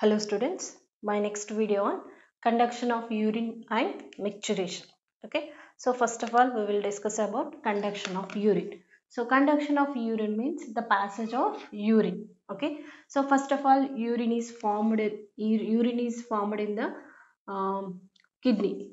Hello students, my next video on conduction of urine and micturition. Okay, so first of all we will discuss about conduction of urine. So conduction of urine means the passage of urine. Okay, so first of all urine is formed urine is formed in the um, kidney.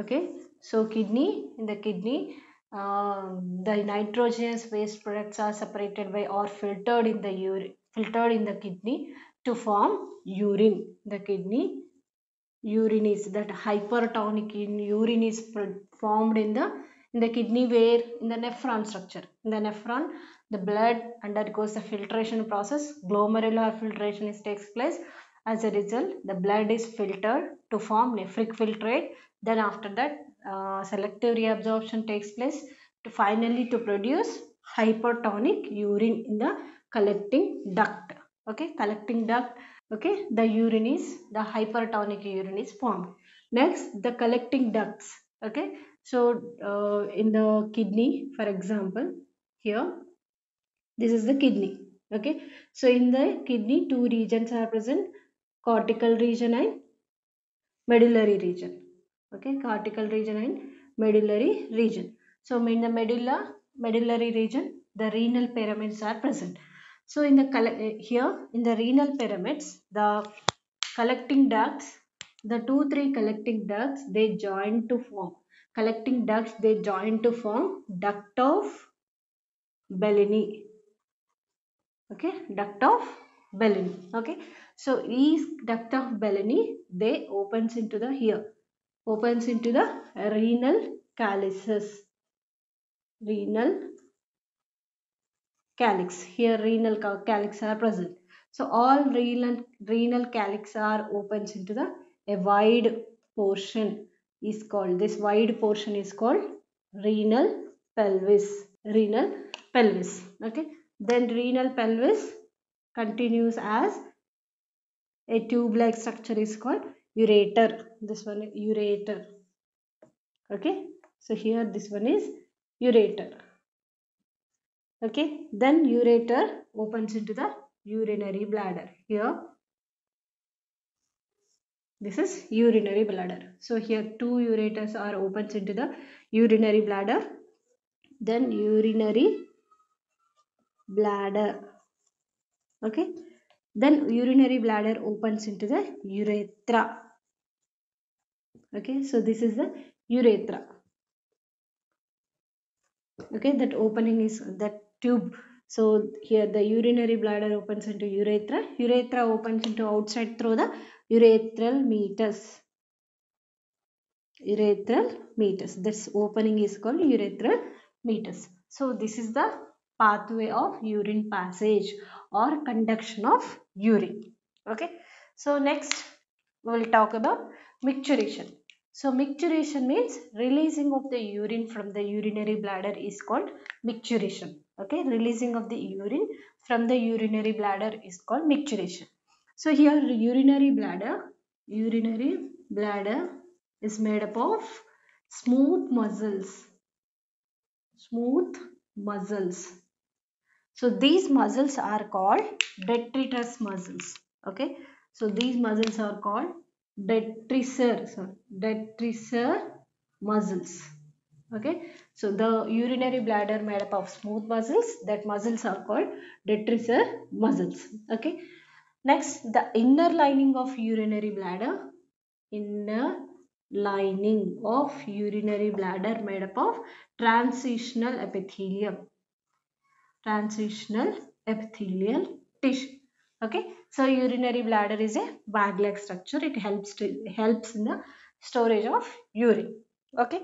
Okay, so kidney in the kidney um, the nitrogenous waste products are separated by or filtered in the urine filtered in the kidney to form urine. The kidney urine is that hypertonic urine is formed in the in the kidney where in the nephron structure. In the nephron, the blood undergoes the filtration process. Glomerular filtration is takes place. As a result, the blood is filtered to form nephric filtrate. Then after that, uh, selective reabsorption takes place to finally to produce hypertonic urine in the collecting duct. Okay, collecting duct. Okay, the urine is the hypertonic urine is formed. Next, the collecting ducts. Okay, so uh, in the kidney, for example, here this is the kidney. Okay, so in the kidney, two regions are present: cortical region and medullary region. Okay, cortical region and medullary region. So in the medulla, medullary region, the renal pyramids are present. So in the eh, here in the renal pyramids, the collecting ducts, the two three collecting ducts, they join to form collecting ducts. They join to form duct of Bellini. Okay, duct of Bellini. Okay, so these duct of Bellini they opens into the here opens into the renal calyces. Renal calyx. Here renal calyx are present. So all renal, renal calyx are opens into the a wide portion is called this wide portion is called renal pelvis. Renal pelvis. Okay. Then renal pelvis continues as a tube-like structure is called ureter. This one ureter. Okay. So here this one is ureter okay then ureter opens into the urinary bladder. Here this is urinary bladder. So here two ureters are opens into the urinary bladder then urinary bladder. Okay then urinary bladder opens into the urethra okay so this is the urethra okay that opening is that tube. So here the urinary bladder opens into urethra. Urethra opens into outside through the urethral meatus urethral meatus this opening is called urethral meatus so this is the pathway of urine passage or conduction of urine. Okay. So next we will talk about micturition. So micturition means releasing of the urine from the urinary bladder is called micturition. Okay, releasing of the urine from the urinary bladder is called micturition. So here urinary bladder, urinary bladder is made up of smooth muscles. Smooth muscles. So these muscles are called detrusor muscles. Okay, so these muscles are called detrusor sorry detrusor muscles okay? So the urinary bladder made up of smooth muscles that muscles are called detrusor muscles. Okay? Next the inner lining of urinary bladder. Inner lining of urinary bladder made up of transitional epithelium. Transitional epithelial tissue. Okay? So urinary bladder is a bag like structure. It helps to helps in the storage of urine. Okay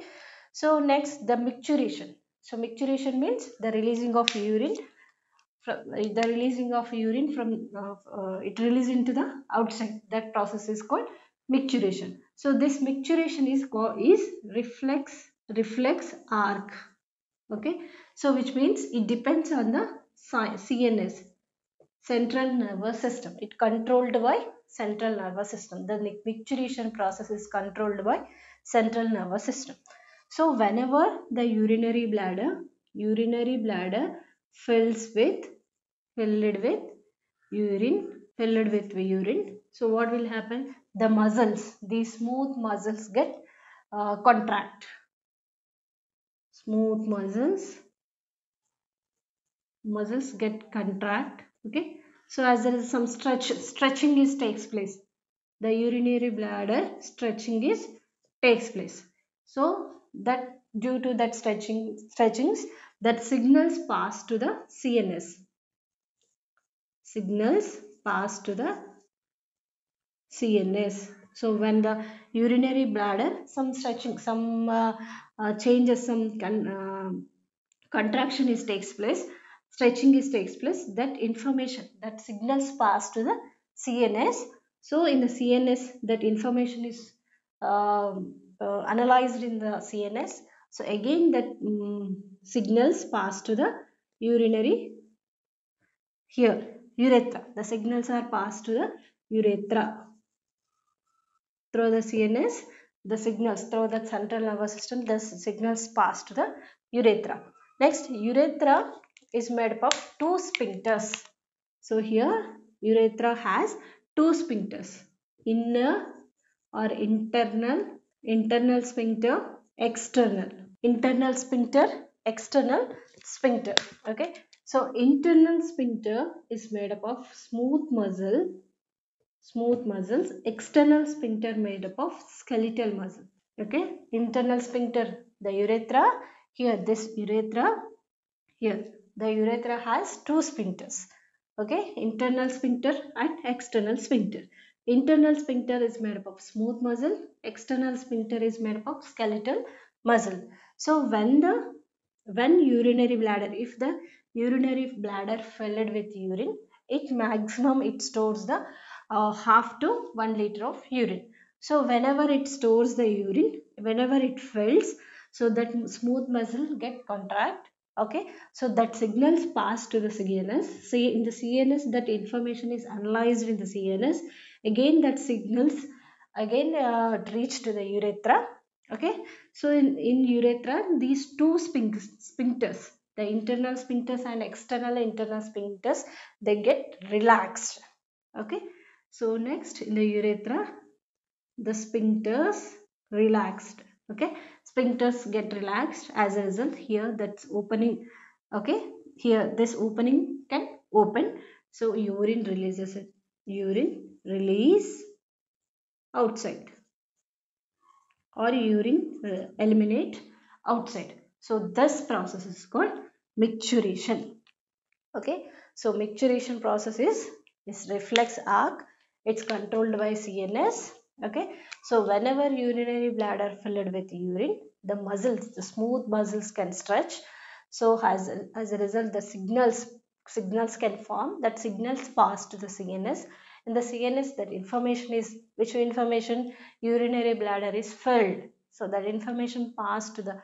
so next the micturition so micturition means the releasing of urine from the releasing of urine from uh, uh, it releases into the outside. That process is called micturition so this micturition is is reflex reflex arc. Okay? So which means it depends on the cns central nervous system. It controlled by central nervous system. The micturition process is controlled by central nervous system so whenever the urinary bladder urinary bladder fills with filled with urine filled with urine so what will happen? The muscles these smooth muscles get uh, contract. Smooth muscles muscles get contract okay? So as there is some stretch stretching is takes place. The urinary bladder stretching is takes place. So that due to that stretching stretchings that signals pass to the cns signals pass to the cns so when the urinary bladder some stretching some uh, uh, changes some con uh, contraction is takes place stretching is takes place that information that signals pass to the cns so in the cns that information is um, uh, analyzed in the cns so again that um, signals pass to the urinary here urethra the signals are passed to the urethra through the cns the signals through the central nervous system the signals pass to the urethra next urethra is made up of two sphincters. So here urethra has two sphincters inner or internal internal sphincter external. Internal sphincter external sphincter. Okay? So internal sphincter is made up of smooth muscle smooth muscles. External sphincter made up of skeletal muscle. Okay? Internal sphincter the urethra. Here this urethra. Here the urethra has two sphincters. Okay? Internal sphincter and external sphincter internal sphincter is made up of smooth muscle. External sphincter is made up of skeletal muscle. So when the when urinary bladder if the urinary bladder filled with urine it maximum it stores the uh, half to 1 liter of urine. So whenever it stores the urine whenever it fills so that smooth muscle get contract okay? So that signals pass to the cns see in the cns that information is analyzed in the cns again that signals again uh, reach to the urethra okay? So in, in urethra these two sphincters the internal sphincters and external internal sphincters they get relaxed okay? So next in the urethra the sphincters relaxed okay? Sphincters get relaxed as a result here that's opening okay? Here this opening can open. So urine releases it. Urine release outside. Or urine uh, eliminate outside. So this process is called micturition. Okay? So micturition process is this reflex arc. It's controlled by cns okay? So whenever urinary bladder filled with urine the muscles the smooth muscles can stretch. So as, as a result the signals signals can form. That signals pass to the cns in the cns that information is which information? Urinary bladder is filled. So that information pass to the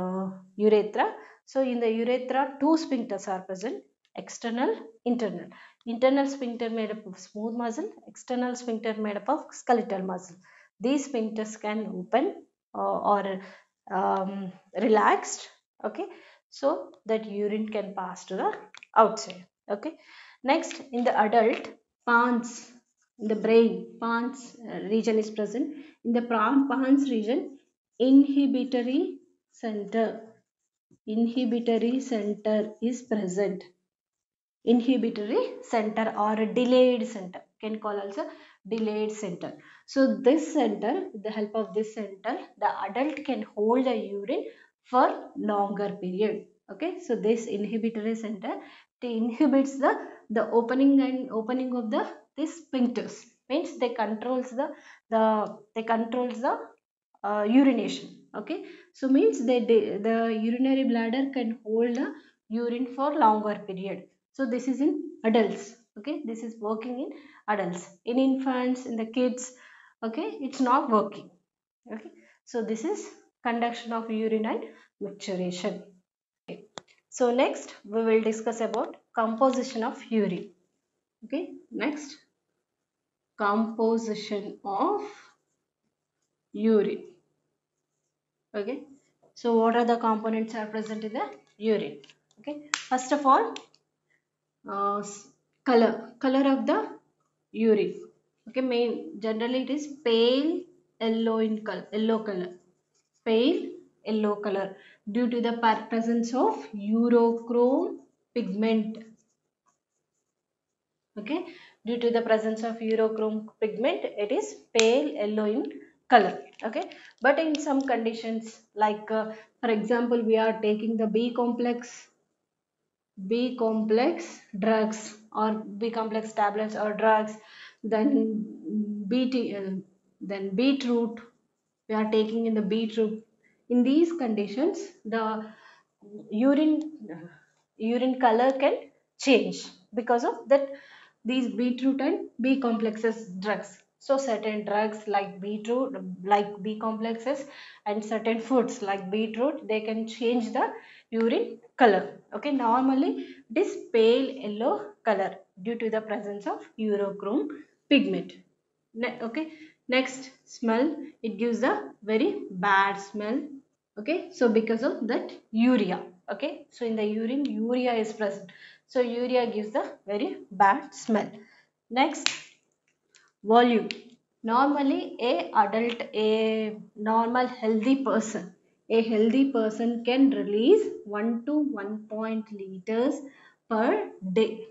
uh, urethra. So in the urethra two sphincters are present external internal. Internal sphincter made up of smooth muscle external sphincter made up of skeletal muscle. These sphincters can open uh, or um, relaxed okay? So that urine can pass to the outside okay? Next in the adult pons in the brain pons uh, region is present. In the pons region inhibitory center inhibitory center is present. Inhibitory center or delayed center can call also delayed center. So this center with the help of this center the adult can hold the urine for longer period. Okay? So this inhibitory center inhibits the the opening and opening of the this sphincters. Means they controls the the they controls the uh, urination. Okay? So means they the urinary bladder can hold the urine for longer period. So this is in adults. Okay? This is working in adults. In infants in the kids. Okay? It's not working. Okay? So this is conduction of urine and micturition okay. so next we will discuss about composition of urine. Okay next. Composition of urine. Okay so what are the components are present in the urine? Okay first of all uh, color color of the urine. Okay main generally it is pale yellow in color yellow color. Pale yellow color. Due to the presence of urochrome pigment okay? Due to the presence of urochrome pigment it is pale yellow in color okay? But in some conditions like uh, for example we are taking the b complex b complex drugs or b complex tablets or drugs then bt uh, then beetroot we are taking in the beetroot. In these conditions the urine urine color can change because of that these beetroot and B complexes drugs. So certain drugs like beetroot, like B complexes and certain foods like beetroot, they can change the urine color. Okay, normally this pale yellow color due to the presence of urochrome pigment. Ne okay, next smell, it gives a very bad smell. Okay, so because of that urea. Okay, so in the urine, urea is present. So urea gives the very bad smell. Next, volume. Normally a adult, a normal healthy person, a healthy person can release 1 to 1 point liters per day.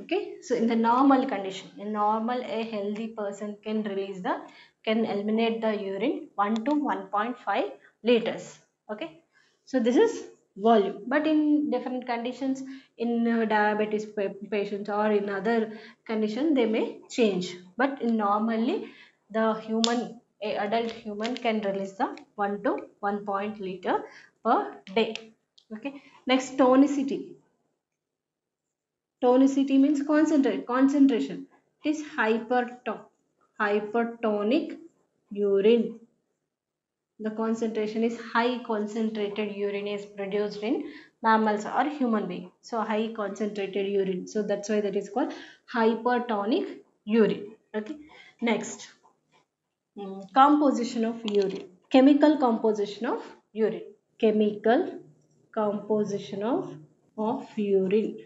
Okay, so in the normal condition, in normal a healthy person can release the, can eliminate the urine 1 to 1.5 liters. Okay, so this is volume but in different conditions in uh, diabetes patients or in other condition they may change. But normally the human adult human can release the 1 to 1 point liter per day. Okay. Next tonicity. Tonicity means concentrate concentration. It is hypertonic hypertonic urine the concentration is high concentrated urine is produced in mammals or human being. So high concentrated urine. So that's why that is called hypertonic urine. Okay. Next. Um, composition of urine. Chemical composition of urine. Chemical composition of of urine.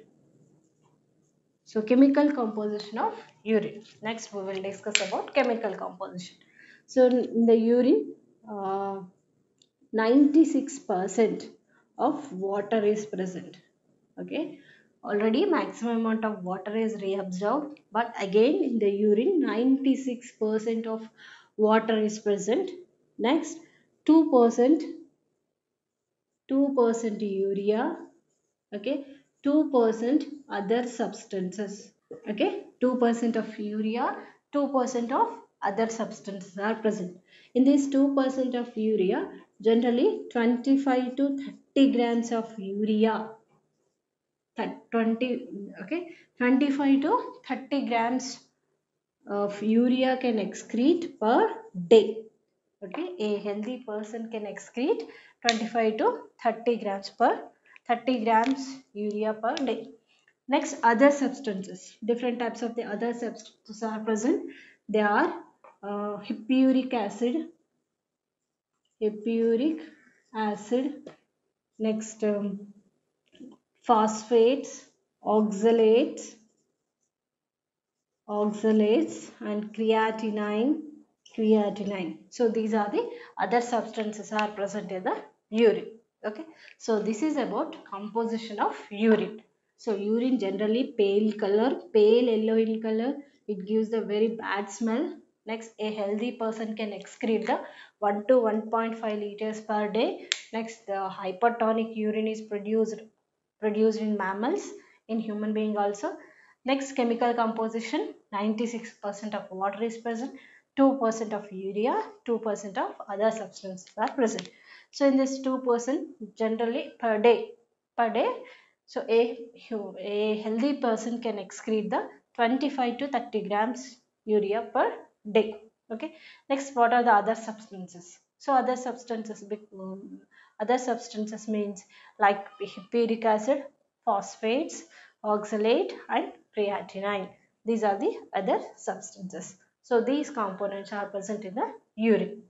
So chemical composition of urine. Next we will discuss about chemical composition. So in the urine 96% uh, of water is present. Okay? Already maximum amount of water is reabsorbed but again in the urine 96% of water is present. Next 2% 2% urea okay? 2% other substances okay? 2% of urea 2% of other substances are present in this 2% of urea, generally 25 to 30 grams of urea. 20 okay? 25 to 30 grams of urea can excrete per day. Okay? A healthy person can excrete 25 to 30 grams per 30 grams urea per day. Next other substances. Different types of the other substances are present. They are uh, hippuric acid. Hippuric acid. Next um, phosphates oxalates oxalates and creatinine creatinine. So these are the other substances are present in the urine. Okay? So this is about composition of urine. So urine generally pale color pale yellow in color. It gives the very bad smell Next, a healthy person can excrete the 1 to 1.5 liters per day. Next, the hypertonic urine is produced produced in mammals, in human being also. Next, chemical composition, 96% of water is present, 2% of urea, 2% of other substances are present. So, in this 2% generally per day, per day, so a, a healthy person can excrete the 25 to 30 grams urea per day. Okay? Next what are the other substances? So other substances um, other substances means like hippuric acid phosphates oxalate and creatinine. These are the other substances. So these components are present in the urine